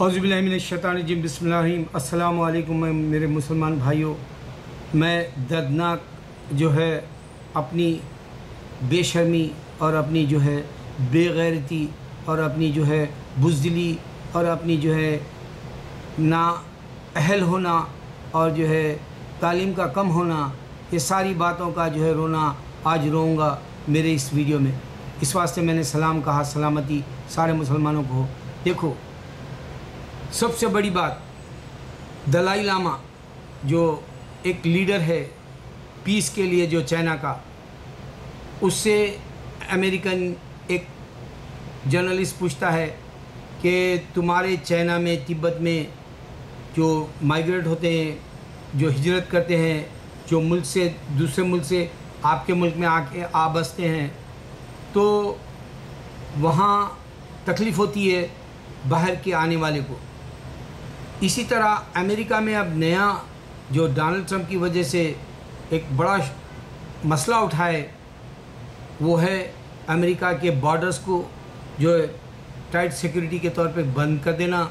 باللہ من الشیطان الرجیم، بسم اللہ الرحیم، السلام علیکم میرے مسلمان بھائیوں، میں دردناک جو ہے اپنی بے شرمی اور اپنی جو ہے بے غیرتی اور اپنی جو ہے بزدلی اور اپنی جو ہے نا اہل ہونا اور جو ہے تعلیم کا کم ہونا، یہ ساری باتوں کا جو ہے رونا آج روں گا میرے اس ویڈیو میں۔ اس واسطے میں نے سلام کہا، سلامتی سارے مسلمانوں کو دیکھو سب سے بڑی بات، دلائی لاما، جو ایک لیڈر ہے پیس کے لیے جو چائنا کا، اس سے امریکن ایک جرنلسٹ پوچھتا ہے کہ تمہارے چائنا میں، تبت میں جو مائگریٹ ہوتے ہیں، جو ہجرت کرتے ہیں، جو ملک سے، دوسرے ملک سے آپ کے ملک میں آ کے آ بستے ہیں، تو وہاں تکلیف ہوتی ہے باہر کے آنے والے کو۔ اسی طرح امریکہ میں اب نیا جو ڈونلڈ ٹرمپ کی وجہ سے ایک بڑا مسئلہ اٹھائے، وہ ہے امریکہ کے بارڈرز کو جو ٹائٹ سیکورٹی کے طور پہ بند کر دینا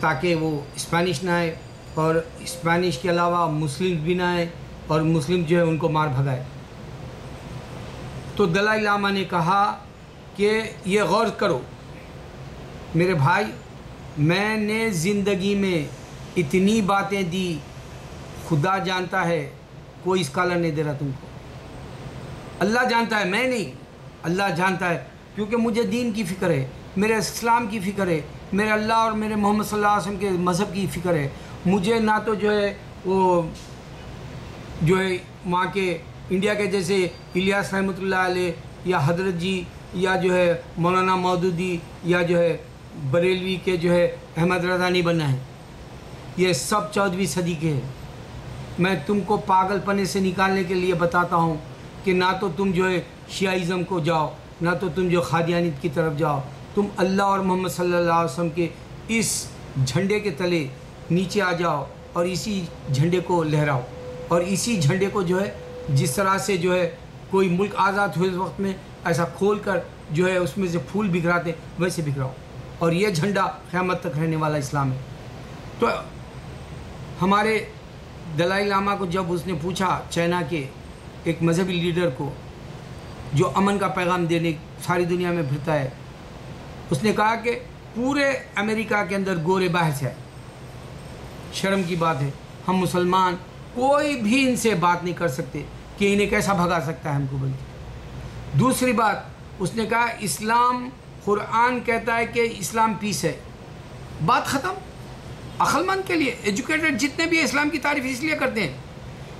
تاکہ وہ اسپینش نہ آئے اور اسپینش کے علاوہ مسلم بھی نہ آئے اور مسلم جو ہے ان کو مار بھگائے۔ تو دلائی لاما نے کہا کہ یہ غور کرو۔ میرے بھائی میں نے زندگی میں اتنی باتیں دی، خدا جانتا ہے، کوئی اسکالر نہیں دے رہا تم کو۔ اللہ جانتا ہے، میں نہیں، اللہ جانتا ہے، کیونکہ مجھے دین کی فکر ہے، میرے اسلام کی فکر ہے، میرے اللہ اور میرے محمد صلی اللہ علیہ وسلم کے مذہب کی فکر ہے۔ مجھے نہ تو جو ہے وہ، جو ہے وہاں کے انڈیا کے جیسے الیاس رحمۃ اللہ علیہ یا حضرت جی یا جو ہے مولانا مودودی یا جو ہے بریلوی کے جو ہے احمد رضا نہیں بننا ہے۔ یہ سب چودھویں صدی کے ہیں۔ میں تم کو پاگل پنے سے نکالنے کے لیے بتاتا ہوں کہ نہ تو تم جو ہے شیعیزم کو جاؤ، نہ تو تم جو خادیانیت کی طرف جاؤ۔ تم اللہ اور محمد صلی اللہ علیہ وسلم کے اس جھنڈے کے تلے نیچے آ جاؤ اور اسی جھنڈے کو لہراؤ۔ اور اسی جھنڈے کو جو ہے جس طرح سے جو ہے کوئی ملک آزاد ہوئے اس وقت میں، ایسا کھول کر جو ہے اس میں سے پھول بکھراتے ویسے بکھراؤ اور یہ جھنڈا قیامت تک رہنے والا اسلام ہے۔ تو ہمارے دلائی لاما کو جب اس نے پوچھا چائنا کے ایک مذہبی لیڈر کو جو امن کا پیغام دینے ساری دنیا میں پھرتا ہے، اس نے کہا کہ پورے امریکہ کے اندر گورے بحث ہے۔ شرم کی بات ہے۔ ہم مسلمان کوئی بھی ان سے بات نہیں کر سکتے کہ انہیں کیسا بھگا سکتا ہے ہم کو بلکہ۔ دوسری بات، اس نے کہا اسلام قرآن کہتا ہے کہ اسلام پیس ہے۔ بات ختم۔ عقل مند کے لیے ایجوکیٹڈ جتنے بھی اسلام کی تعریف اس لیے کرتے ہیں۔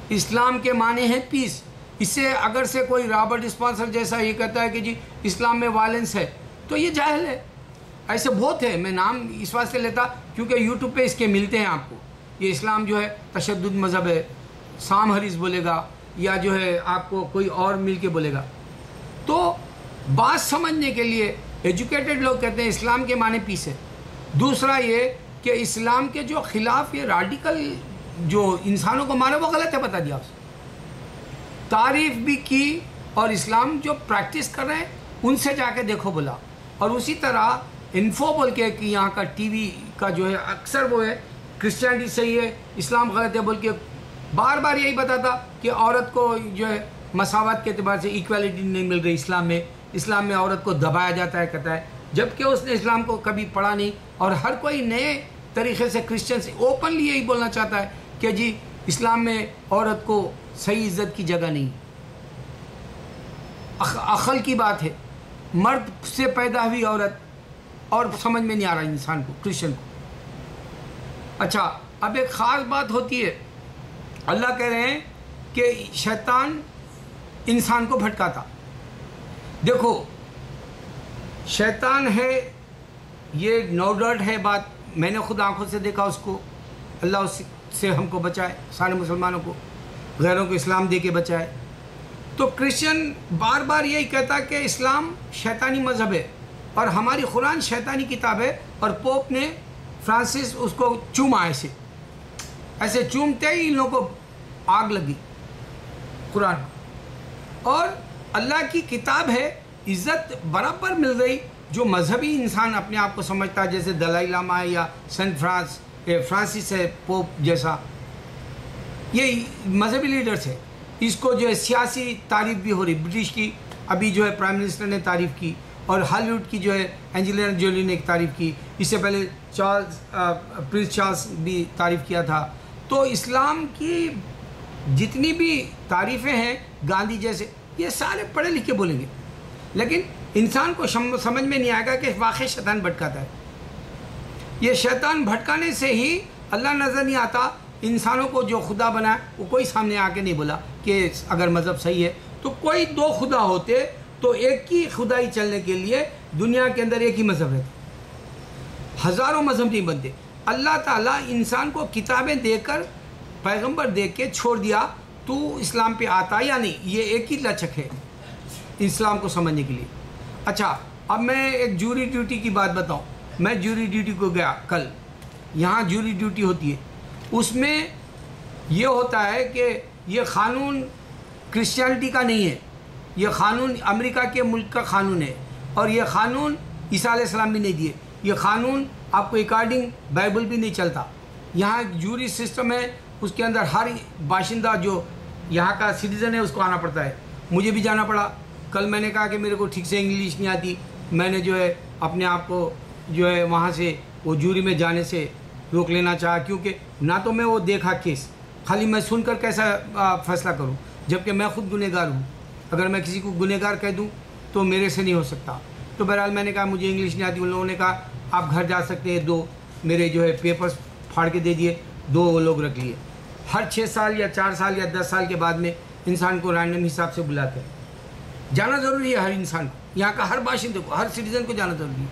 اسلام کے معنی ہیں پیس اس سے اگر سے کوئی رابرٹ اسپانسر جیسا یہ کہتا ہے کہ جی اسلام میں وائلنس ہے، تو یہ جاہل ہے۔ ایسے بہت ہے میں نام اس واسطے لیتا کیونکہ یوٹیوب پہ اس کے ملتے ہیں آپ کو۔ یہ اسلام جو ہے، تشدد مذہب ہے۔ سام حریض بولے گا یا جو ہے، آپ کو کوئی اور مل کے بولے گا۔ تو بات سمجھنے کے لیے ایجوکیٹڈ لوگ کہتے ہیں اسلام کے معنی پیس ہے۔ دوسرا یہ کہ اسلام کے جو خلاف یہ راڈیکل جو انسانوں کو مانے وہ غلط ہے، بتا دیا اس تعریف بھی کی اور اسلام جو پریکٹس کر رہے ہیں، ان سے جا کے دیکھو بولا اور اسی طرح انفو بول کے کہ یہاں کا ٹی وی کا جو ہے، اکثر وہ ہے کرسچینٹی صحیح ہے، اسلام غلط ہے بول کے بار بار یہی بتاتا کہ عورت کو جو ہے مساوات کے اعتبار سے ایکویلٹی نہیں مل رہی اسلام میں۔ اسلام میں عورت کو دبایا جاتا ہے، کہتا ہے، جبکہ اس نے اسلام کو کبھی پڑھا نہیں۔ اور ہر کوئی نئے طریقے سے کرسچنس اوپنلی یہی بولنا چاہتا ہے کہ جی اسلام میں عورت کو صحیح عزت کی جگہ نہیں۔ عقل کی بات ہے۔ مرد سے پیدا ہوئی عورت، اور سمجھ میں نہیں آ رہا انسان کو کرسچن کو۔ اچھا اب ایک خاص بات ہوتی ہے۔ اللہ کہہ رہے ہیں کہ شیطان انسان کو بھٹکاتا۔ دیکھو، شیطان ہے، یہ نو ڈاٹ ہے بات۔ میں نے خود آنکھوں سے دیکھا اس کو۔ اللہ اس سے ہم کو بچائے، سارے مسلمانوں کو، غیروں کو اسلام دے کے بچائے۔ تو کرسچن بار بار یہی کہتا کہ اسلام شیطانی مذہب ہے، اور ہماری قرآن شیطانی کتاب ہے، اور پوپ نے فرانسس اس کو چوما ایسے۔ ایسے چومتے ہی ان لوگوں کو آگ لگی قرآن۔ اور اللہ کی کتاب ہے، عزت برابر مل رہی جو مذہبی انسان اپنے آپ کو سمجھتا ہے، جیسے دلائی لامہ ہے یا سینٹ فرانس فرانسس ہے، پوپ جیسا۔ یہ مذہبی لیڈرز ہے اس کو جو ہے سیاسی تعریف بھی ہو رہی، برٹش کی۔ ابھی جو ہے پرائم منسٹر نے تعریف کی، اور ہالی ووڈ کی جو ہے انجلینا جولی نے ایک تعریف کی۔ اس سے پہلے چارلز پرنس چارلز بھی تعریف کیا تھا۔ تو اسلام کی جتنی بھی تعریفیں ہیں، گاندھی جیسے یہ سارے پڑھے لکھے بولیں گے۔ لیکن انسان کو سمجھ میں نہیں آئے گا کہ واقعی شیطان بھٹکاتا ہے۔ یہ شیطان بھٹکانے سے ہی اللہ نظر نہیں آتا، انسانوں کو جو خدا بنا وہ کوئی سامنے آ کے نہیں بولا کہ اگر مذہب صحیح ہے۔ تو کوئی دو خدا ہوتے تو ایک ہی خدائی چلنے کے لیے دنیا کے اندر ایک ہی مذہب رہتا۔ ہزاروں مذہب نہیں بنتے۔ اللہ تعالیٰ انسان کو کتابیں دے کر، پیغمبر دے کے چھوڑ دیا۔ تو اسلام پہ آتا یا نہیں؟ یہ ایک ہی لچک ہے اسلام کو سمجھنے کے لیے۔ اچھا اب میں ایک جوری ڈیوٹی کی بات بتاؤں۔ میں جوری ڈیوٹی کو گیا کل۔ یہاں جوری ڈیوٹی ہوتی ہے۔ اس میں یہ ہوتا ہے کہ یہ قانون کرسچینٹی کا نہیں ہے۔ یہ قانون امریکہ کے ملک کا قانون ہے۔ اور یہ قانون عیسیٰ علیہ السلام بھی نہیں دیے۔ یہ قانون آپ کو اکارڈنگ بائبل بھی نہیں چلتا۔ یہاں ایک جوری سسٹم ہے۔ اس کے اندر ہر باشندہ جو یہاں کا سٹیزن ہے، اس کو آنا پڑتا ہے۔ مجھے بھی جانا پڑا۔ کل میں نے کہا کہ میرے کو ٹھیک سے انگلش نہیں آتی۔ میں نے جو ہے اپنے آپ کو جو ہے وہاں سے، وہ جوری میں جانے سے روک لینا چاہا۔ کیونکہ نہ تو میں وہ دیکھا کیس۔ خالی میں سن کر کیسا فیصلہ کروں۔ جبکہ میں خود گنہ گار ہوں۔ اگر میں کسی کو گنہ گار کہہ دوں تو میرے سے نہیں ہو سکتا۔ تو بہرحال میں نے کہا، مجھے انگلش نہیں آتی۔ ان لوگوں نے کہا، آپ گھر جا سکتے ہیں، دو میرے جو ہے پیپرز پھاڑ کے دے دیے۔ دو وہ لوگ رکھ لیے۔ ہر چھ سال یا چار سال یا دس سال کے بعد میں انسان کو رینڈم حساب سے بلاتے ہیں۔ جانا ضروری ہے ہر انسان کو۔ یہاں کا ہر باشندے کو، ہر سٹیزن کو جانا ضروری ہے۔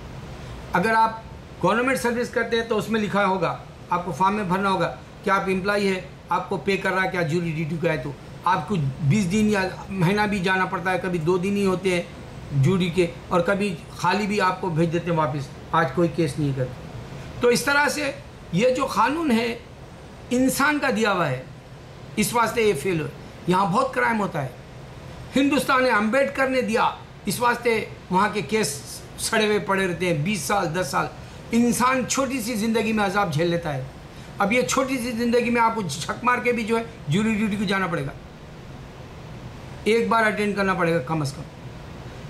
اگر آپ گورنمنٹ سروس کرتے ہیں تو اس میں لکھا ہوگا، آپ کو فارم میں بھرنا ہوگا کہ آپ امپلائی ہے آپ کو پے کر رہا ہے کیا جوری ڈیوٹی کا ہے تو۔ آپ کو بیس دن یا مہینہ بھی جانا پڑتا ہے، کبھی دو دن ہی ہوتے ہیں جوری کے اور کبھی خالی بھی آپ کو بھیج دیتے ہیں واپس۔ آج کوئی کیس نہیں کرتے تو اس طرح سے یہ جو قانون ہے انسان کا دیا ہوا ہے۔ اس واسطے یہ فیل ہو یہاں بہت کرائم ہوتا ہے۔ ہندوستان نے امبیڈکر نے دیا۔ اس واسطے وہاں کے کیس سڑے ہوئے پڑے رہتے ہیں۔ بیس سال، دس سال۔ انسان چھوٹی سی زندگی میں عذاب جھیل لیتا ہے۔ اب یہ چھوٹی سی زندگی میں آپ کو چھک مار کے بھی جو ہے جوری ڈیوٹی کو جانا پڑے گا۔ ایک بار اٹینڈ کرنا پڑے گا کم از کم۔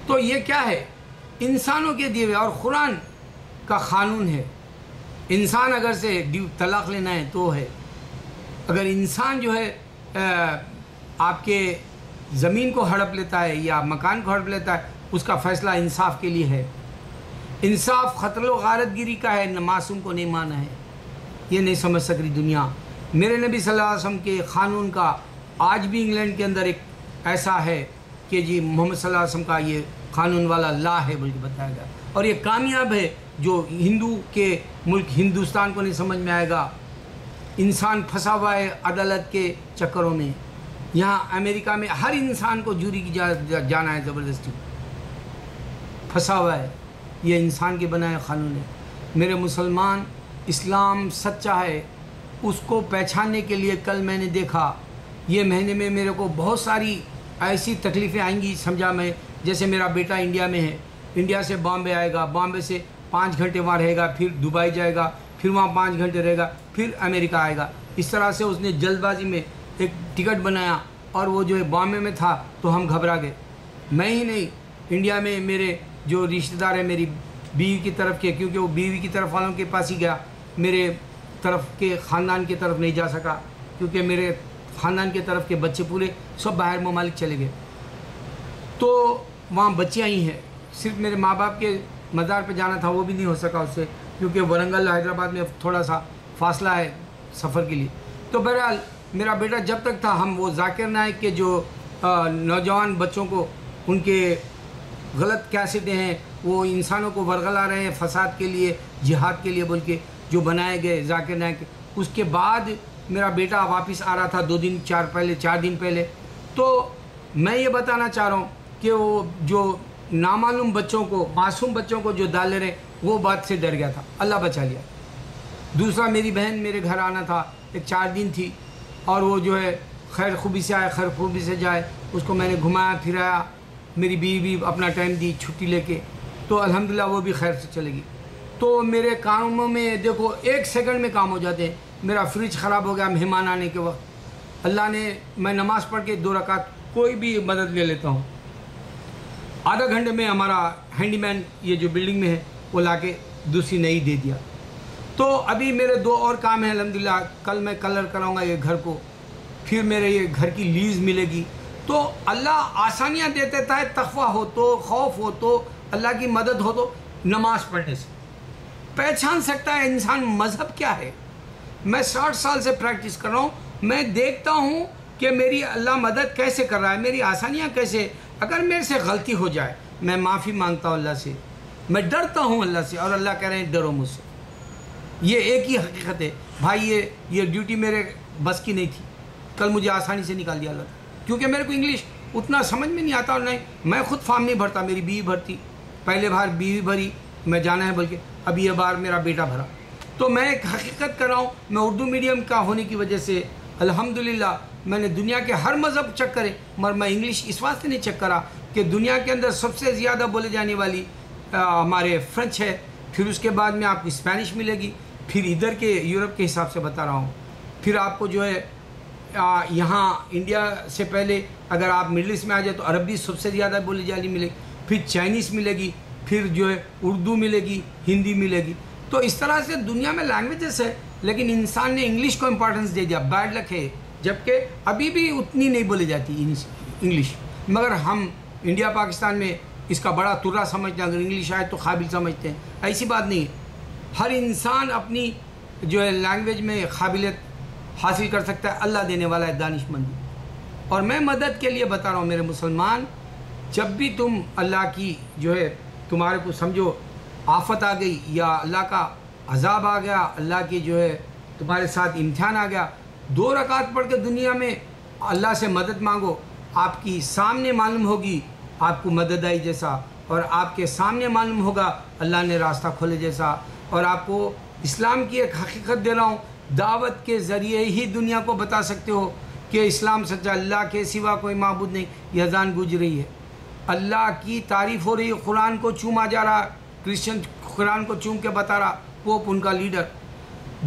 تو یہ کیا ہے؟ انسانوں کے دیے ہوئے اور قرآن کا قانون ہے۔ انسان اگر سے طلاق لینا ہے تو ہے۔ اگر انسان جو ہے آپ کے زمین کو ہڑپ لیتا ہے یا مکان کو ہڑپ لیتا ہے، اس کا فیصلہ انصاف کے لیے ہے۔ انصاف خطر و غارت گیری کا ہے معصوم کو نہیں مانا ہے۔ یہ نہیں سمجھ سک رہی دنیا۔ میرے نبی صلی اللہ علیہ وسلم کے قانون کا آج بھی انگلینڈ کے اندر ایک ایسا ہے کہ جی محمد صلی اللہ علیہ وسلم کا یہ قانون والا لا ہے بلکہ بتایا گیا۔ اور یہ کامیاب ہے جو ہندو کے ملک ہندوستان کو نہیں سمجھ میں آئے گا۔ انسان پھنسا ہوا ہے عدالت کے چکروں میں۔ یہاں امریکہ میں ہر انسان کو جوری کی جانا ہے زبردستی۔ پھنسا ہوا ہے۔ یہ انسان کے بنائے قانون ہے۔ میرے مسلمان، اسلام سچا ہے۔ اس کو پہچاننے کے لیے کل میں نے دیکھا۔ یہ مہینے میں میرے کو بہت ساری ایسی تکلیفیں آئیں گی، سمجھا میں، جیسے میرا بیٹا انڈیا میں ہے۔ انڈیا سے بامبے آئے گا۔ بامبے سے پانچ گھنٹے وہاں رہے گا، پھر دبئی جائے گا۔ پھر وہاں پانچ گھنٹے رہے گا، پھر امریکہ آئے گا۔ اس طرح سے اس نے جلد بازی میں ایک ٹکٹ بنایا اور وہ جو ہے بامبے میں تھا تو ہم گھبرا گئے۔ میں ہی نہیں، انڈیا میں میرے جو رشتہ دار ہیں، میری بیوی کی طرف کے، کیونکہ وہ بیوی کی طرف والوں کے پاس ہی گیا۔ میرے طرف کے خاندان کی طرف نہیں جا سکا، کیونکہ میرے خاندان کے طرف کے بچے پورے سب باہر ممالک چلے گئے۔ تو وہاں بچیاں ہی ہیں۔ صرف میرے ماں باپ کے مزار پہ جانا تھا، وہ بھی نہیں ہو سکا اس سے۔ کیونکہ ورنگل حیدرآباد میں تھوڑا سا فاصلہ ہے سفر کے لیے۔ تو بہرحال میرا بیٹا جب تک تھا، ہم وہ ذاکر نائک کے جو نوجوان بچوں کو ان کے غلط کیسٹیں ہیں، وہ انسانوں کو ورغلا رہے ہیں فساد کے لیے، جہاد کے لیے بول کے جو بنائے گئے ذاکر نائک۔ اس کے بعد میرا بیٹا واپس آ رہا تھا دو دن، چار پہلے، چار دن پہلے۔ تو میں یہ بتانا چاہ رہا ہوں کہ وہ جو نامعلوم بچوں کو، معصوم بچوں کو جو ڈالے رہے وہ بات سے ڈر گیا تھا۔ اللہ بچا لیا۔ دوسرا، میری بہن میرے گھر آنا تھا۔ ایک چار دن تھی اور وہ جو ہے خیر خوبی سے آئے، خیر خوبی سے جائے۔ اس کو میں نے گھمایا، پھرایا۔ میری بیوی بھی اپنا ٹائم دی چھٹی لے کے۔ تو الحمدللہ وہ بھی خیر سے چلے گی۔ تو میرے کاموں میں دیکھو، ایک سیکنڈ میں کام ہو جاتے۔ ہیں میرا فریج خراب ہو گیا مہمان آنے کے وقت۔ اللہ نے، میں نماز پڑھ کے دو رکعت کوئی بھی مدد لے لیتا ہوں۔ آدھا گھنٹے میں ہمارا ہینڈی مین یہ جو بلڈنگ میں ہے وہ لا کے دوسری نئی دے دیا۔ تو ابھی میرے دو اور کام ہیں، الحمدللہ، کل میں کلر کراؤں گا یہ گھر کو، پھر میرے یہ گھر کی لیز ملے گی۔ تو اللہ آسانیاں دیتے تھا تخوہ ہو تو، خوف ہو تو، اللہ کی مدد ہو تو نماز پڑھنے سے۔ پہچان سکتا ہے انسان مذہب کیا ہے۔ میں ساٹھ سال سے پریکٹس کر رہا ہوں۔ میں دیکھتا ہوں کہ میری اللہ مدد کیسے کر رہا ہے، میری آسانیاں کیسے۔ اگر میرے سے غلطی ہو جائے، میں معافی مانگتا ہوں اللہ سے۔ میں ڈرتا ہوں اللہ سے اور اللہ کہہ رہے ہیں ڈرو مجھ سے۔ یہ ایک ہی حقیقت ہے۔ بھائی، یہ یہ ڈیوٹی میرے بس کی نہیں تھی۔ کل مجھے آسانی سے نکال دیا اللہ۔ تھا کیونکہ میرے کو انگلش اتنا سمجھ میں نہیں آتا اور نہیں میں خود فارم نہیں بھرتا، میری بیوی بھرتی۔ پہلے بار بیوی بھری، میں جانا ہے بلکہ اب یہ بار میرا بیٹا بھرا۔ تو میں ایک حقیقت کر رہا ہوں، میں اردو میڈیم کا ہونے کی وجہ سے الحمدللہ میں نے دنیا کے ہر مذہب چیک کرے، مگر میں انگلش اس واسطے نہیں چیک کرا کہ دنیا کے اندر سب سے زیادہ بولے جانے والی ہمارے فرنچ ہے، پھر اس کے بعد میں آپ کو اسپینش ملے گی۔ پھر ادھر کے یورپ کے حساب سے بتا رہا ہوں۔ پھر آپ کو جو ہے یہاں انڈیا سے پہلے اگر آپ مڈل ایسٹ میں آ جائے تو عربی سب سے زیادہ بولی جالی ملے گی۔ پھر چائنیز ملے گی، پھر جو ہے اردو ملے گی، ہندی ملے گی۔ تو اس طرح سے دنیا میں لینگویجز ہے، لیکن انسان نے انگلش کو امپورٹنس دے دیا۔ بیڈ لک ہے، جبکہ ابھی بھی اتنی نہیں بولی جاتی انگلش۔ مگر ہم انڈیا پاکستان میں اس کا بڑا ترا سمجھتے ہیں، اگر انگلش آئے تو قابل سمجھتے ہیں۔ ایسی بات نہیں۔ ہے ہر انسان اپنی جو ہے لینگویج میں قابلیت حاصل کر سکتا ہے، اللہ دینے والا ہے، دانش مندی اور میں مدد کے لیے بتا رہا ہوں، میرے مسلمان، جب بھی تم اللہ کی جو ہے تمہارے کو سمجھو، آفت آ گئی یا اللہ کا عذاب آ گیا، اللہ کی جو ہے تمہارے ساتھ امتحان آ گیا، دو رکعت پڑھ کے دنیا میں اللہ سے مدد مانگو، آپ کی سامنے معلوم ہوگی آپ کو مدد آئی جیسا اور آپ کے سامنے معلوم ہوگا اللہ نے راستہ کھولے جیسا اور آپ کو اسلام کی ایک حقیقت دے رہا ہوں، دعوت کے ذریعے ہی دنیا کو بتا سکتے ہو کہ اسلام سچا اللہ کے سوا کوئی معبود نہیں، یہ اذان گوج رہی ہے۔ اللہ کی تعریف ہو رہی ہے، قرآن کو چوما جا رہا، کرسچن قرآن کو چوم کے بتا رہا پوپ ان کا لیڈر۔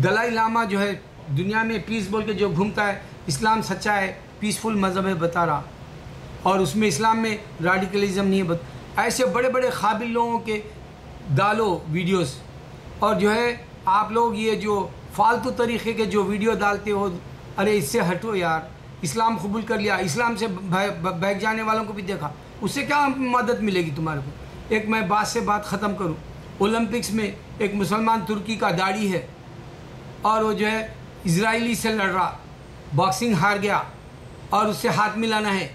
دلائی لامہ جو ہے، دنیا میں پیس بول کے جو گھومتا ہے، اسلام سچا ہے پیسفل مذہب ہے، بتا رہا۔ اور اس میں اسلام میں راڈیکلزم نہیں ہے ایسے بڑے بڑے قابل لوگوں کے ڈالو ویڈیوز۔ اور جو ہے، آپ لوگ یہ جو فالتو طریقے کے جو ویڈیو ڈالتے ہو، ارے اس سے ہٹو یار، اسلام قبول کر لیا، اسلام سے بیٹھ جانے والوں کو بھی دیکھا۔ اس سے کیا مدد ملے گی تمہارے کو؟ ایک میں بات سے بات ختم کروں۔ اولمپکس میں ایک مسلمان ترکی کا داڑھی ہے۔ اور وہ جو ہے، اسرائیلی سے لڑ رہا باکسنگ ہار گیا اور اس سے ہاتھ ملانا ہے۔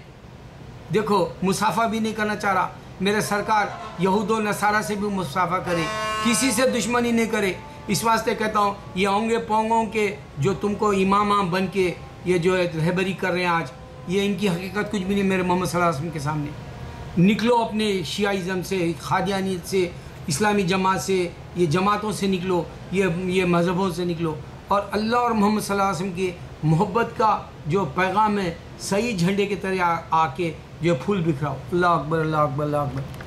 دیکھو مسافہ بھی نہیں کرنا چاہ رہا۔ میرے سرکار یہود و نصارہ سے بھی مسافہ کرے۔ کسی سے دشمنی نہیں کرے۔ اس واسطے کہتا ہوں، یہ ہوں گے پونگوں کے جو تم کو امامہ بن کے یہ جو ہے رہبری کر رہے ہیں آج، یہ ان کی حقیقت کچھ بھی نہیں میرے محمد صلی اللہ علیہ وسلم کے سامنے۔ نکلو اپنے شیعہ سے خادیانیت سے، اسلامی جماعت سے، یہ جماعتوں سے نکلو، یہ یہ مذہبوں سے نکلو۔ اور اللہ اور محمد صلی اللہ علیہ وسلم کی محبت کا جو پیغام ہے، صحیح جھنڈے کے طرح آ کے یہ پھول بکھراؤ۔ اللہ اکبر اللہ اکبر اللہ اکبر۔